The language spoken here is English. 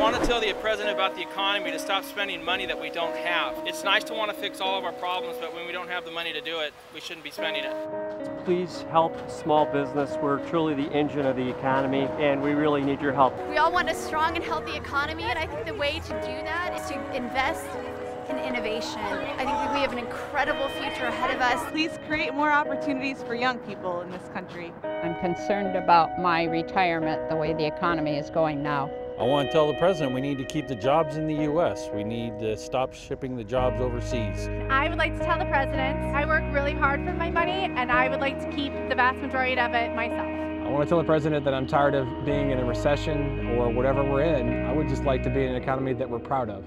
I'd want to tell the president about the economy to stop spending money that we don't have. It's nice to want to fix all of our problems, but when we don't have the money to do it, we shouldn't be spending it. Please help small business. We're truly the engine of the economy, and we really need your help. We all want a strong and healthy economy, and I think the way to do that is to invest in innovation. I think that we have an incredible future ahead of us. Please create more opportunities for young people in this country. I'm concerned about my retirement the way the economy is going now. I want to tell the president we need to keep the jobs in the U.S. We need to stop shipping the jobs overseas. I would like to tell the president I work really hard for my money and I would like to keep the vast majority of it myself. I want to tell the president that I'm tired of being in a recession or whatever we're in. I would just like to be in an economy that we're proud of.